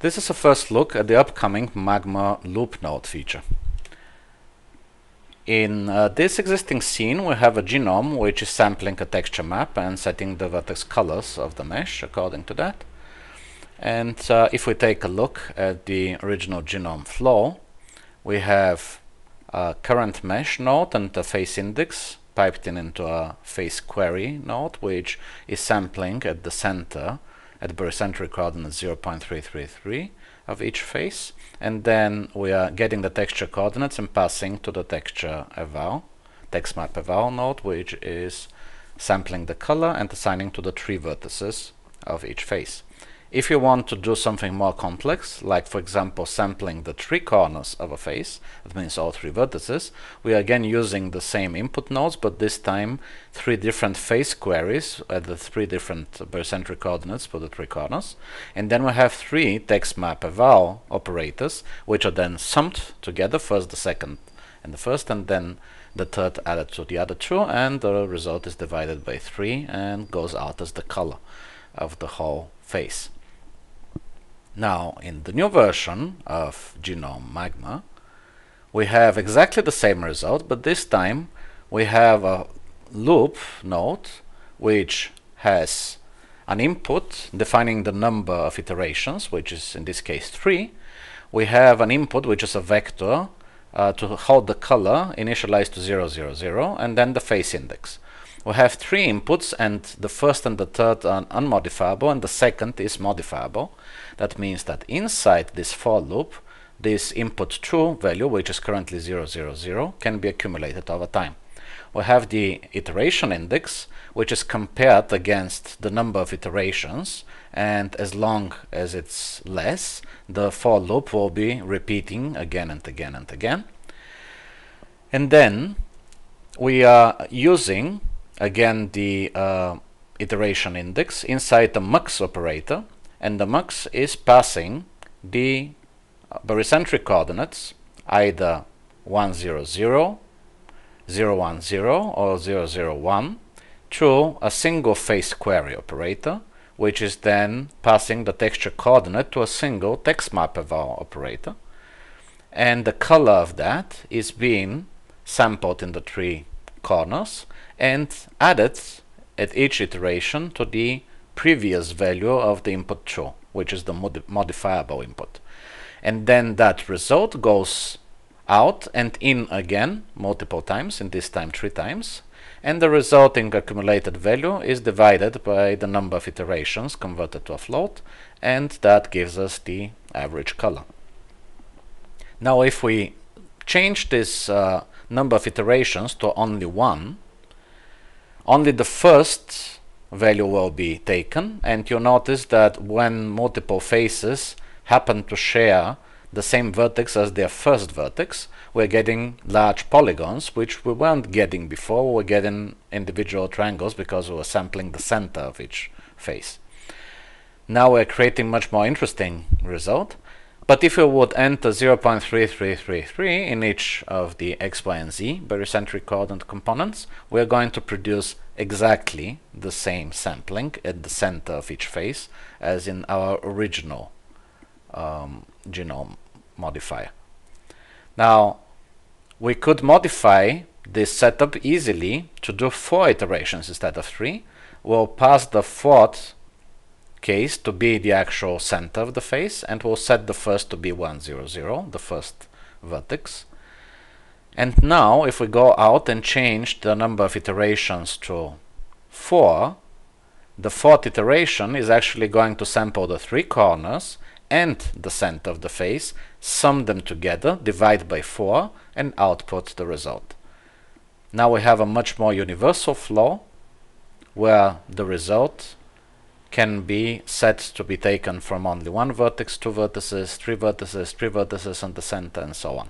This is a first look at the upcoming Magma loop node feature. In uh, this existing scene we have a genome which is sampling a texture map and setting the vertex colors of the mesh according to that. And uh, if we take a look at the original genome flow, we have a current mesh node and a face index piped in into a face query node which is sampling at the center at barycentric coordinate 0.333 of each face. And then we are getting the texture coordinates and passing to the texture eval text map eval node which is sampling the color and assigning to the three vertices of each face if you want to do something more complex, like for example sampling the three corners of a face, that means all three vertices, we are again using the same input nodes, but this time three different face queries at the three different barycentric coordinates for the three corners. And then we have three text map eval operators, which are then summed together, first the second and the first, and then the third added to the other two, and the result is divided by three and goes out as the color of the whole face. Now, in the new version of Genome Magma, we have exactly the same result, but this time we have a loop node which has an input defining the number of iterations, which is in this case 3. We have an input which is a vector uh, to hold the color initialized to 0, 0, 0, and then the face index. We have three inputs and the first and the third are unmodifiable and the second is modifiable. That means that inside this for loop, this input true value, which is currently 0, 0, 0, can be accumulated over time. We have the iteration index, which is compared against the number of iterations, and as long as it's less, the for loop will be repeating again and again and again. And then we are using again the uh, iteration index inside the mux operator and the mux is passing the barycentric coordinates either 100, 010 or 0 0 001 through a single face query operator which is then passing the texture coordinate to a single text map operator. And the color of that is being sampled in the three corners and added at each iteration to the previous value of the input true, which is the mod modifiable input. And then that result goes out and in again multiple times, in this time three times, and the resulting accumulated value is divided by the number of iterations converted to a float, and that gives us the average color. Now if we change this uh, number of iterations to only one, only the first value will be taken and you notice that when multiple faces happen to share the same vertex as their first vertex, we're getting large polygons, which we weren't getting before. We were getting individual triangles because we were sampling the center of each face. Now we're creating much more interesting result. But if we would enter 0.3333 in each of the x, y, and z barycentric coordinate components, we're going to produce exactly the same sampling at the center of each face as in our original um, genome modifier. Now, we could modify this setup easily to do four iterations instead of three. We'll pass the fourth case to be the actual center of the face and we'll set the first to be 100, the first vertex. And now if we go out and change the number of iterations to 4, the fourth iteration is actually going to sample the three corners and the center of the face, sum them together, divide by 4 and output the result. Now we have a much more universal flow where the result can be set to be taken from only one vertex, two vertices, three vertices, three vertices and the center and so on.